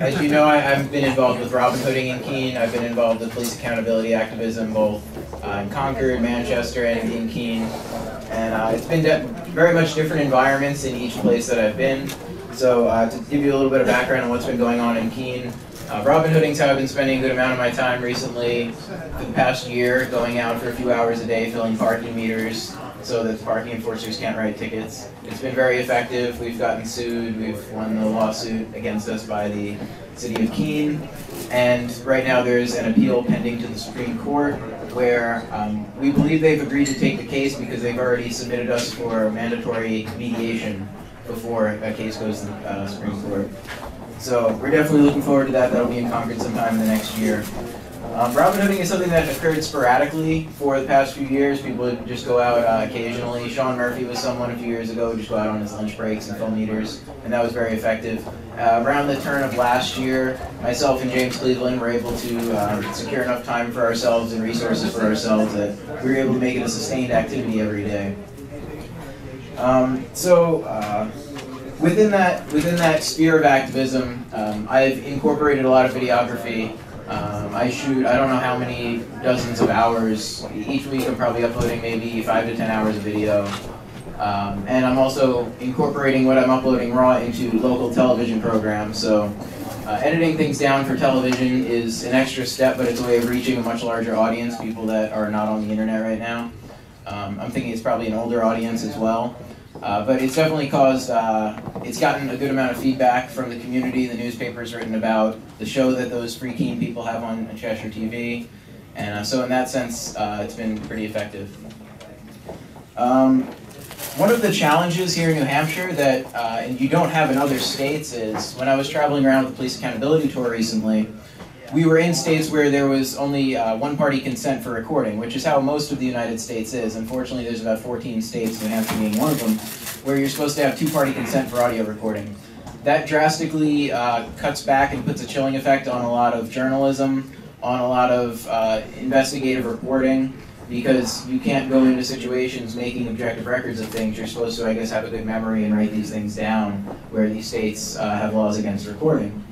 As you know, I, have been involved with Robin Hooding in Keene. I've been involved with police accountability activism both uh, in Concord, Manchester, and in Keene. And uh, it's been very much different environments in each place that I've been. So uh, to give you a little bit of background on what's been going on in Keene, uh, Robin Hooding's how I've been spending a good amount of my time recently for the past year, going out for a few hours a day, filling parking meters so that parking enforcers can't write tickets. It's been very effective. We've gotten sued. We've won the lawsuit against us by the city of Keene. And right now there's an appeal pending to the Supreme Court where um, we believe they've agreed to take the case because they've already submitted us for mandatory mediation before a case goes to the uh, Supreme Court. So we're definitely looking forward to that. That'll be in Concord sometime in the next year. Um, Robin hooding is something that occurred sporadically for the past few years. People would just go out uh, occasionally. Sean Murphy was someone a few years ago, who just go out on his lunch breaks and film meters, and that was very effective. Uh, around the turn of last year, myself and James Cleveland were able to uh, secure enough time for ourselves and resources for ourselves that we were able to make it a sustained activity every day. Um, so uh, within that within that sphere of activism, um, I've incorporated a lot of videography um, I shoot, I don't know how many dozens of hours. Each week I'm probably uploading maybe five to ten hours of video. Um, and I'm also incorporating what I'm uploading raw into local television programs. So uh, editing things down for television is an extra step, but it's a way of reaching a much larger audience, people that are not on the internet right now. Um, I'm thinking it's probably an older audience as well. Uh, but it's definitely caused, uh, it's gotten a good amount of feedback from the community. The newspaper's written about the show that those Free Keene people have on Cheshire TV. And uh, so in that sense, uh, it's been pretty effective. Um, one of the challenges here in New Hampshire that uh, and you don't have in other states is when I was traveling around with the Police Accountability Tour recently, we were in states where there was only uh, one-party consent for recording, which is how most of the United States is. Unfortunately, there's about 14 states, New Hampshire being one of them, where you're supposed to have two-party consent for audio recording. That drastically uh, cuts back and puts a chilling effect on a lot of journalism, on a lot of uh, investigative reporting, because you can't go into situations making objective records of things. You're supposed to, I guess, have a good memory and write these things down, where these states uh, have laws against recording.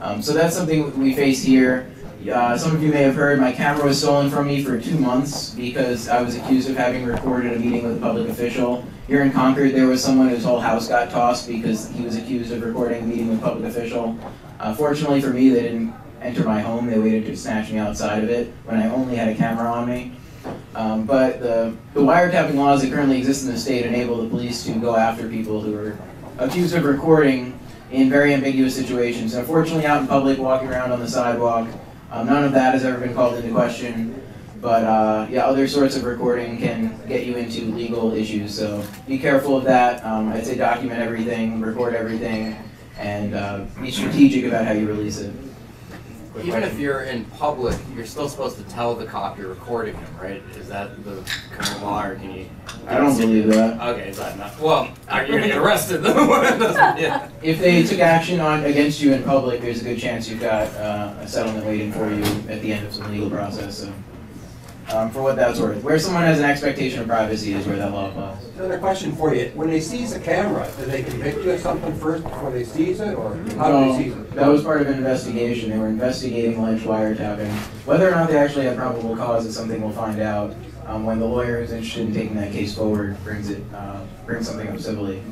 Um, so that's something we face here. Uh, some of you may have heard my camera was stolen from me for two months because I was accused of having recorded a meeting with a public official. Here in Concord, there was someone whose whole house got tossed because he was accused of recording a meeting with a public official. Uh, fortunately for me, they didn't enter my home. They waited to snatch me outside of it when I only had a camera on me. Um, but the, the wiretapping laws that currently exist in the state enable the police to go after people who are accused of recording in very ambiguous situations. Unfortunately, out in public, walking around on the sidewalk, um, none of that has ever been called into question. But uh, yeah, other sorts of recording can get you into legal issues. So be careful of that. Um, I'd say document everything, record everything, and uh, be strategic about how you release it. Quick Even question. if you're in public, you're still supposed to tell the cop you're recording him, right? Is that the kind of law, or can you? I don't believe that. Okay, is that enough? Well, are you gonna get arrested yeah. If they took action on against you in public, there's a good chance you've got uh, a settlement waiting for you at the end of some legal process. So um, for what that's worth. Where someone has an expectation of privacy is where that law applies. Another question for you. When they seize a camera, do they convict you of something first before they seize it, or how no, do they seize it? That was part of an investigation. They were investigating alleged wiretapping. Whether or not they actually had probable cause is something we'll find out um, when the lawyer who's interested in taking that case forward brings it, uh, brings something up civilly.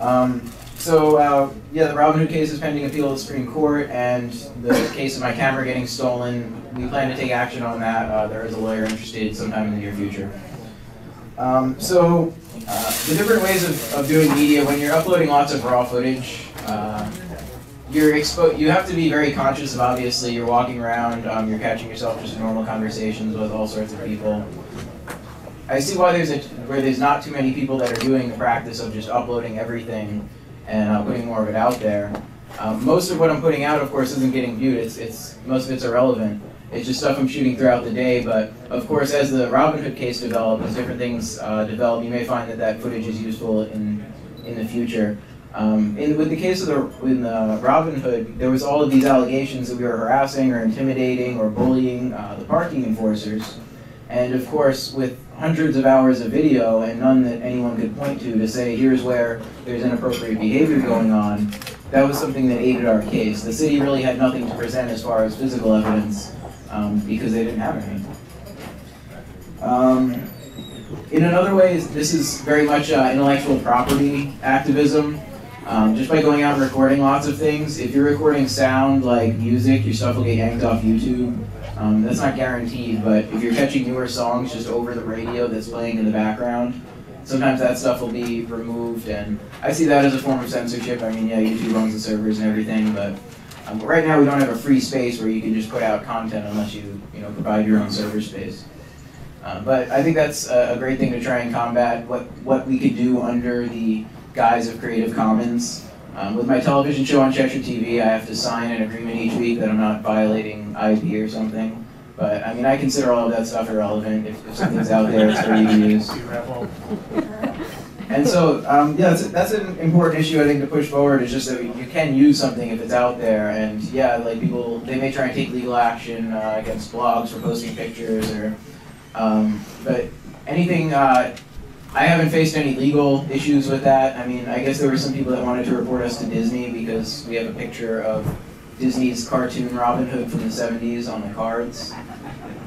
Um, so uh, yeah, the Robin Hood case is pending appeal to the Supreme Court, and the case of my camera getting stolen, we plan to take action on that. Uh, there is a lawyer interested sometime in the near future. Um, so uh, the different ways of, of doing media, when you're uploading lots of raw footage, uh, you're expo- you have to be very conscious of obviously you're walking around, um, you're catching yourself just in normal conversations with all sorts of people. I see why there's a, where there's not too many people that are doing the practice of just uploading everything and uh, putting more of it out there. Um, most of what I'm putting out, of course, isn't getting viewed. It's, it's most of it's irrelevant. It's just stuff I'm shooting throughout the day. But of course, as the Robin Hood case develops, as different things uh, develop, you may find that that footage is useful in in the future. Um, in, with the case of the in the Robin Hood, there was all of these allegations that we were harassing or intimidating or bullying uh, the parking enforcers. And of course, with hundreds of hours of video and none that anyone could point to to say, here's where there's inappropriate behavior going on, that was something that aided our case. The city really had nothing to present as far as physical evidence um, because they didn't have any. Um, in another way, this is very much uh, intellectual property activism. Um, just by going out and recording lots of things, if you're recording sound like music, your stuff will get yanked off YouTube. Um, that's not guaranteed, but if you're catching newer songs just over the radio that's playing in the background, sometimes that stuff will be removed, and I see that as a form of censorship. I mean, yeah, YouTube owns the servers and everything, but um, right now we don't have a free space where you can just put out content unless you, you know, provide your own server space. Uh, but I think that's a, a, great thing to try and combat what, what we could do under the guise of Creative Commons. Um, with my television show on Cheshire TV, I have to sign an agreement each week that I'm not violating IP or something. But I mean, I consider all of that stuff irrelevant. If, if something's out there, it's for you to use. And so, um, yeah, that's, that's an important issue I think to push forward. Is just that you can use something if it's out there, and yeah, like people, they may try and take legal action uh, against blogs for posting pictures or, um, but anything. Uh, I haven't faced any legal issues with that. I mean, I guess there were some people that wanted to report us to Disney because we have a picture of Disney's cartoon Robin Hood from the 70s on the cards.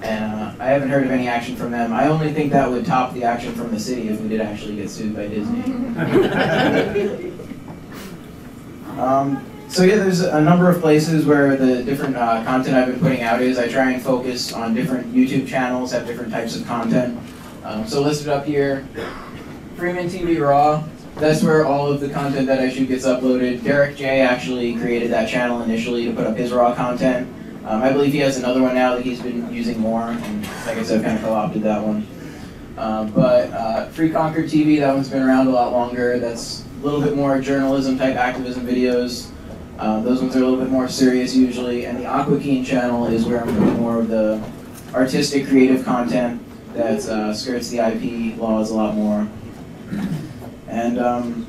And uh, I haven't heard of any action from them. I only think that would top the action from the city if we did actually get sued by Disney. um, so yeah, there's a number of places where the different uh, content I've been putting out is. I try and focus on different YouTube channels, have different types of content. Um, so listed up here, Freeman TV Raw. That's where all of the content that I shoot gets uploaded. Derrick J actually created that channel initially to put up his raw content. Um, I believe he has another one now that he's been using more, and like I said, kind of co-opted that one. Uh, but uh, Free Concord TV, that one's been around a lot longer. That's a little bit more journalism type activism videos. Uh, those ones are a little bit more serious usually. And the Aqua Keene channel is where I'm putting more of the artistic, creative content that uh, skirts the IP laws a lot more. And um,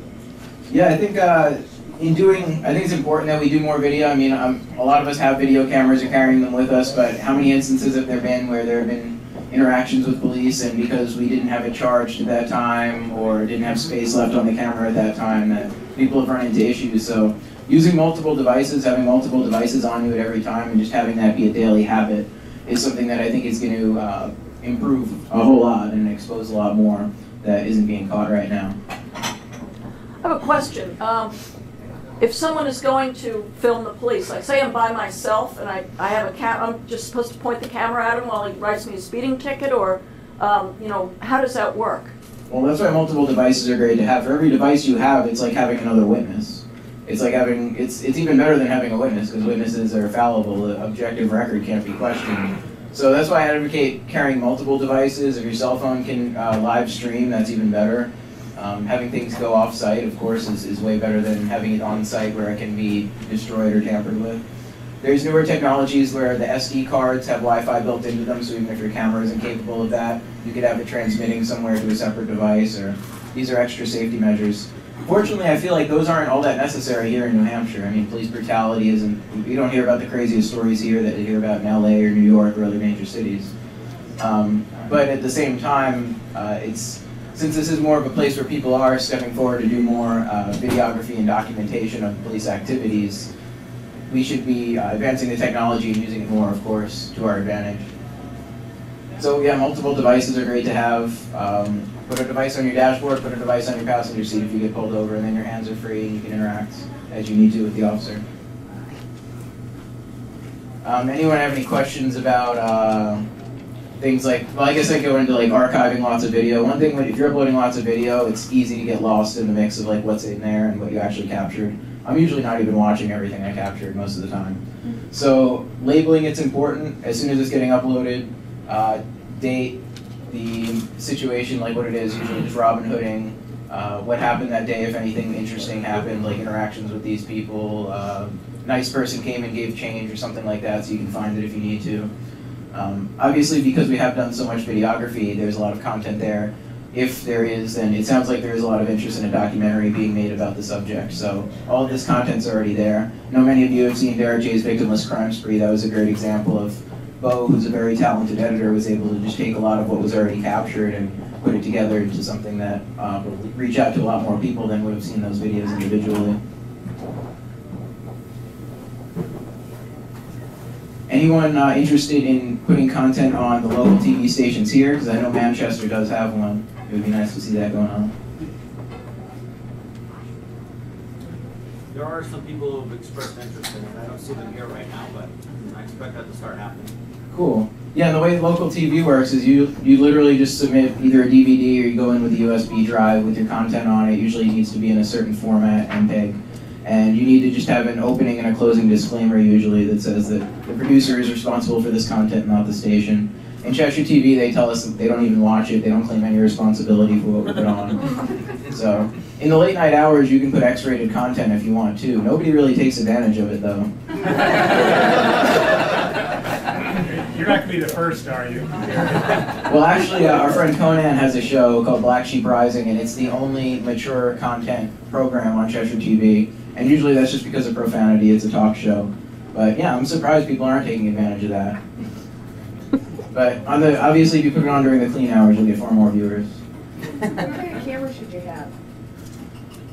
yeah, I think uh, in doing, I think it's important that we do more video. I mean, um, a lot of us have video cameras or carrying them with us, but how many instances have there been where there have been interactions with police and because we didn't have it charged at that time or didn't have space left on the camera at that time that people have run into issues. So using multiple devices, having multiple devices on you at every time and just having that be a daily habit is something that I think is going to uh, improve a whole lot and expose a lot more that isn't being caught right now. I have a question. Um, if someone is going to film the police, like say I'm by myself and I, I have a cam, I'm just supposed to point the camera at him while he writes me a speeding ticket, or, um, you know, how does that work? Well, that's why multiple devices are great to have. For every device you have, it's like having another witness. It's like having, it's, it's even better than having a witness, because witnesses are fallible. The objective record can't be questioned. So that's why I advocate carrying multiple devices. If your cell phone can uh, live stream, that's even better. Um, having things go off-site, of course, is, is way better than having it on-site where it can be destroyed or tampered with. There's newer technologies where the SD cards have Wi-Fi built into them, so even if your camera isn't capable of that, you could have it transmitting somewhere to a separate device, or these are extra safety measures. Fortunately, I feel like those aren't all that necessary here in New Hampshire. I mean, police brutality isn't, you don't hear about the craziest stories here that you hear about in LA or New York or other major cities. Um, but at the same time, uh, it's, since this is more of a place where people are stepping forward to do more uh, videography and documentation of police activities, we should be uh, advancing the technology and using it more, of course, to our advantage. So yeah, multiple devices are great to have. Um, Put a device on your dashboard, put a device on your passenger seat if you get pulled over, and then your hands are free and you can interact as you need to with the officer. Um, anyone have any questions about uh, things like, well, I guess I go into like archiving lots of video. One thing, if you're uploading lots of video, it's easy to get lost in the mix of like what's in there and what you actually captured. I'm usually not even watching everything I captured most of the time. So labeling it's important. As soon as it's getting uploaded, uh, date, the situation like what it is, usually just Robin Hooding, uh, what happened that day, if anything interesting happened, like interactions with these people, uh, nice person came and gave change or something like that, so you can find it if you need to. Um, obviously, because we have done so much videography, there's a lot of content there. If there is, then it sounds like there is a lot of interest in a documentary being made about the subject. So all of this content's already there. I know many of you have seen Derrick J's Victimless Crime Spree. That was a great example of Bo, who's a very talented editor, was able to just take a lot of what was already captured and put it together into something that uh, will reach out to a lot more people than would have seen those videos individually. Anyone uh, interested in putting content on the local TV stations here? Because I know Manchester does have one. It would be nice to see that going on. There are some people who've expressed interest in it. I don't see them here right now, but I expect that to start happening. Cool. Yeah, and the way local TV works is you you literally just submit either a DVD or you go in with a USB drive with your content on it. Usually it needs to be in a certain format, MPEG. And you need to just have an opening and a closing disclaimer usually that says that the producer is responsible for this content, not the station. In Cheshire TV, they tell us that they don't even watch it. They don't claim any responsibility for what we put on. So, in the late night hours, you can put X-rated content if you want to. Nobody really takes advantage of it, though. You're not gonna be the first, are you? Well, actually, uh, our friend Conan has a show called Black Sheep Rising, and it's the only mature content program on Cheshire TV. And usually that's just because of profanity. It's a talk show. But yeah, I'm surprised people aren't taking advantage of that. But on the obviously, if you put it on during the clean hours, you'll get far more viewers. What kind of camera should you have?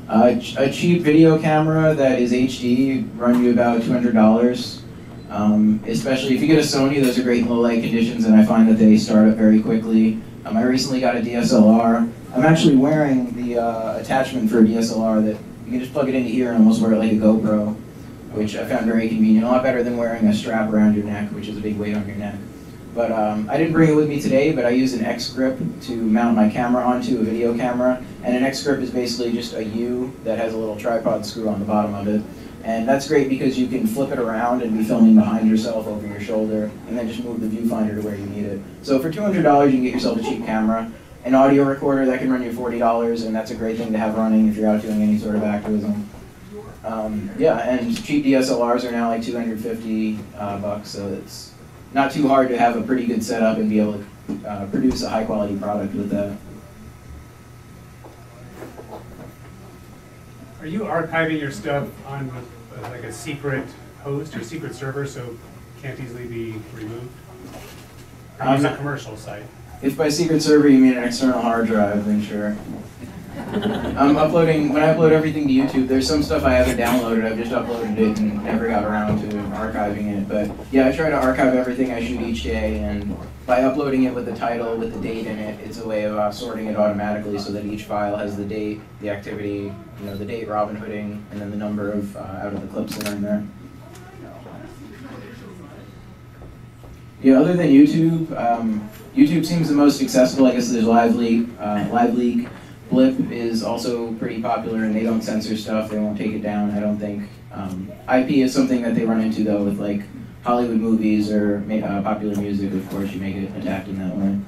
Uh, ch- a cheap video camera that is HD run you about two hundred dollars. Um, especially if you get a Sony, those are great in low light conditions, and I find that they start up very quickly. Um, I recently got a DSLR. I'm actually wearing the uh, attachment for a DSLR that you can just plug it into here and almost wear it like a GoPro, which I found very convenient. A lot better than wearing a strap around your neck, which is a big weight on your neck. But um, I didn't bring it with me today, but I use an X grip to mount my camera onto, a video camera. And an X grip is basically just a U that has a little tripod screw on the bottom of it. And that's great because you can flip it around and be filming behind yourself over your shoulder, and then just move the viewfinder to where you need it. So for $200, you can get yourself a cheap camera. An audio recorder that can run you $40, and that's a great thing to have running if you're out doing any sort of activism. Um, yeah, and cheap DSLRs are now like 250 uh, bucks, so it's not too hard to have a pretty good setup and be able to uh, produce a high quality product with that. Are you archiving your stuff on uh, like a secret host or secret server so it can't easily be removed? Or I'm use a commercial site? If by secret server you mean an external hard drive, then sure. I'm uploading, when I upload everything to YouTube, there's some stuff I haven't downloaded, I've just uploaded it and never got around to archiving it. But yeah, I try to archive everything I shoot each day, and by uploading it with the title, with the date in it, it's a way of uh, sorting it automatically so that each file has the date, the activity, you know, the date Robin Hooding, and then the number of uh, out of the clips that are in there. Yeah, other than YouTube, um, YouTube seems the most accessible. I guess there's Live Leak. Uh, Live Leak. Blip is also pretty popular, and they don't censor stuff. They won't take it down. I don't think. Um, IP is something that they run into though with like Hollywood movies or uh, popular music. Of course, you may get attacked in that way.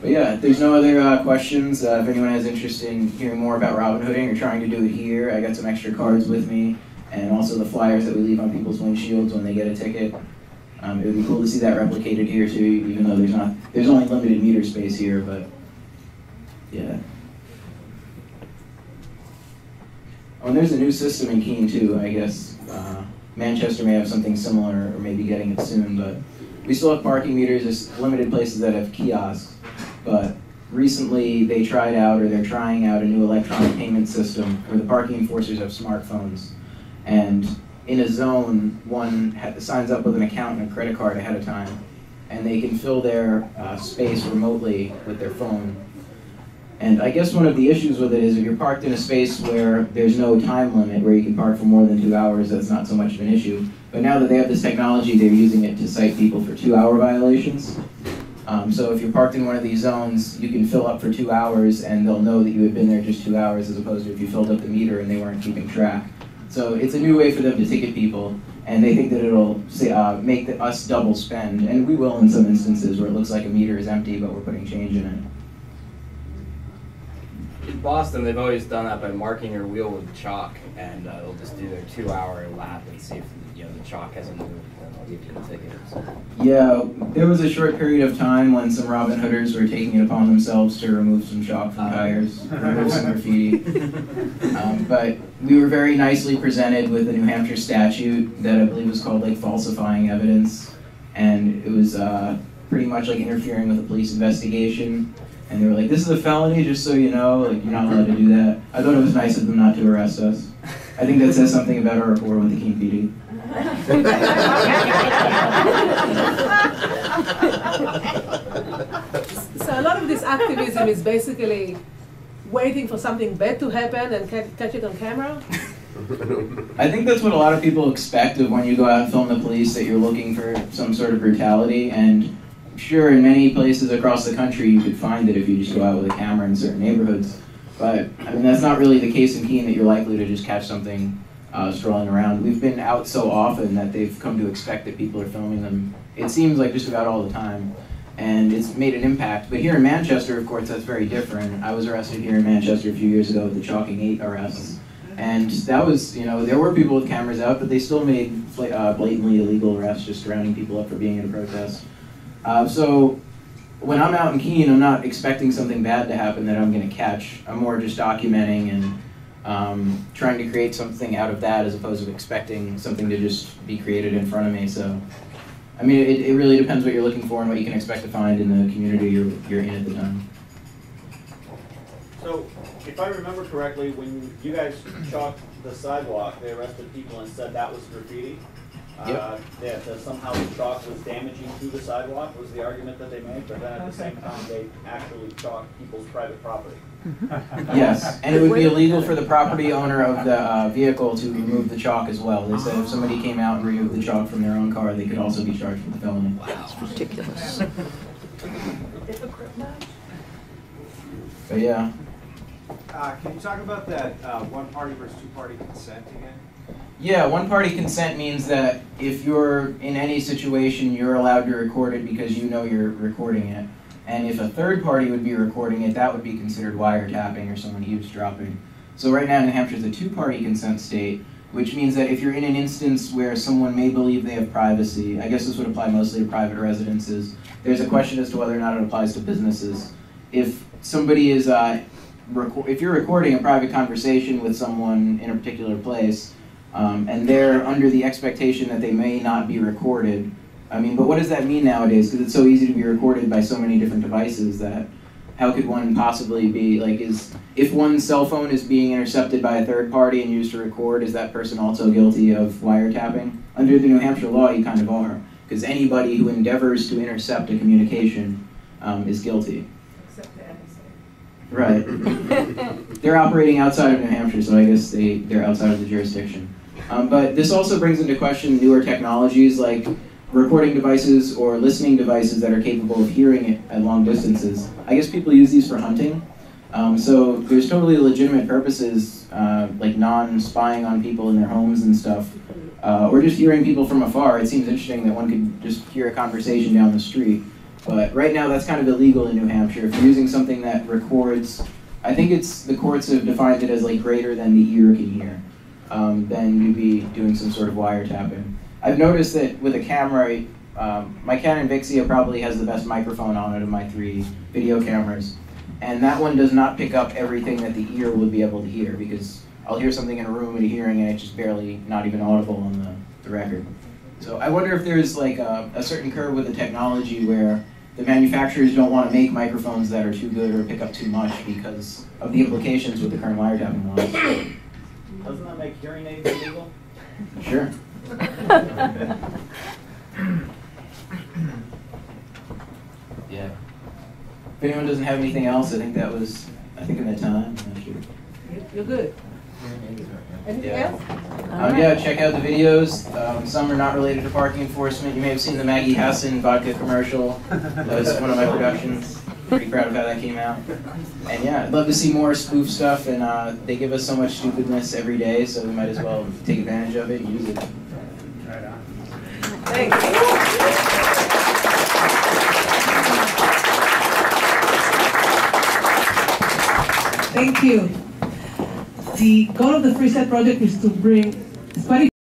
But yeah, there's no other uh, questions, uh, if anyone has interest in hearing more about Robin Hooding or trying to do it here, I got some extra cards with me, and also the flyers that we leave on people's windshields when they get a ticket. Um, it would be cool to see that replicated here too, even though there's not there's only limited meter space here, but yeah. Oh, and there's a new system in Keene too. I guess uh, Manchester may have something similar, or maybe getting it soon. But we still have parking meters. There's limited places that have kiosks, but recently they tried out, or they're trying out, a new electronic payment system where the parking enforcers have smartphones, and in a zone, one ha- signs up with an account and a credit card ahead of time, and they can fill their uh, space remotely with their phone. And I guess one of the issues with it is if you're parked in a space where there's no time limit, where you can park for more than two hours, that's not so much of an issue. But now that they have this technology, they're using it to cite people for two-hour violations. Um, so if you're parked in one of these zones, you can fill up for two hours, and they'll know that you had been there just two hours, as opposed to if you filled up the meter and they weren't keeping track. So it's a new way for them to ticket people, and they think that it'll say, uh, make the, us double spend, and we will in some instances where it looks like a meter is empty, but we're putting change in it. In Boston, they've always done that by marking your wheel with chalk, and uh, they'll just do their two-hour lap and see if you know the chalk hasn't moved, and they'll give you the ticket. So, Yeah, there was a short period of time when some Robin Hooders were taking it upon themselves to remove some chalk from tires, remove some graffiti. Um, but we were very nicely presented with a New Hampshire statute that I believe was called like falsifying evidence, and it was uh, pretty much like interfering with a police investigation. And they were like, "This is a felony, just so you know. Like, you're not allowed to do that." I thought it was nice of them not to arrest us. I think that says something about our rapport with the Keene PD. So a lot of this activism is basically waiting for something bad to happen and ca- catch it on camera. I think that's what a lot of people expect of when you go out and film the police, that you're looking for some sort of brutality. And sure, in many places across the country, you could find it if you just go out with a camera in certain neighborhoods. But I mean, that's not really the case in Keene that you're likely to just catch something uh, strolling around. We've been out so often that they've come to expect that people are filming them. It seems like just about all the time. And it's made an impact. But here in Manchester, of course, that's very different. I was arrested here in Manchester a few years ago with the Chalking 8 arrests. And that was, you know, there were people with cameras out, but they still made uh, blatantly illegal arrests, just rounding people up for being at a protest. Uh, so when I'm out in Keene, I'm not expecting something bad to happen that I'm going to catch. I'm more just documenting and um, trying to create something out of that as opposed to expecting something to just be created in front of me. So, I mean, it, it really depends what you're looking for and what you can expect to find in the community you're, you're in at the time. So, if I remember correctly, when you guys chalked the sidewalk, they arrested people and said that was graffiti. Yep. Uh, That that somehow the chalk was damaging to the sidewalk was the argument that they made, but then at the same time, they actually chalked people's private property. Yes, and it would be illegal for the property owner of the uh, vehicle to remove the chalk as well. They said if somebody came out and removed the chalk from their own car, they could also be charged with a felony. Wow, ridiculous. But yeah, Uh, can you talk about that, uh, one party versus two party consent again? yeah. One party consent means that if you're in any situation, you're allowed to record it because you know you're recording it. And if a third party would be recording it, that would be considered wiretapping or someone eavesdropping. So right now, New Hampshire is a two-party consent state, which means that if you're in an instance where someone may believe they have privacy, I guess this would apply mostly to private residences. There's a question as to whether or not it applies to businesses. If somebody is, uh, if you're recording a private conversation with someone in a particular place, um, and they're under the expectation that they may not be recorded, I mean, but what does that mean nowadays? Because it's so easy to be recorded by so many different devices that how could one possibly be like is if one's cell phone is being intercepted by a third party and used to record, is that person also guilty of wiretapping? Under the New Hampshire law, you kind of are, because anybody who endeavors to intercept a communication um, is guilty. Except the Right. They're operating outside of New Hampshire, so I guess they, they're outside of the jurisdiction. Um, but this also brings into question newer technologies like recording devices or listening devices that are capable of hearing it at long distances. I guess people use these for hunting. Um, so there's totally legitimate purposes, uh, like non-spying on people in their homes and stuff, uh, or just hearing people from afar. It seems interesting that one could just hear a conversation down the street. But right now, that's kind of illegal in New Hampshire. If you're using something that records, I think it's the courts have defined it as like greater than the ear can hear, um, then you'd be doing some sort of wiretapping. I've noticed that with a camera, um, my Canon Vixia probably has the best microphone on it of my three video cameras, and that one does not pick up everything that the ear would be able to hear because I'll hear something in a room at a hearing and it's just barely not even audible on the, the record. So I wonder if there's like a, a certain curve with the technology where the manufacturers don't want to make microphones that are too good or pick up too much because of the implications with the current wiretapping laws. Doesn't that make hearing aids illegal? Sure. Yeah. If anyone doesn't have anything else, I think that was, I think in the time. I'm not sure. You're good. Anything Yeah. else? Um, yeah, check out the videos. Um, some are not related to parking enforcement. You may have seen the Maggie Hassan vodka commercial. That was one of my productions. Pretty proud of how that came out. And yeah, I'd love to see more spoof stuff. And uh, they give us so much stupidness every day, so we might as well take advantage of it and use it. On. Thanks. Thank you. The goal of the Free State project is to bring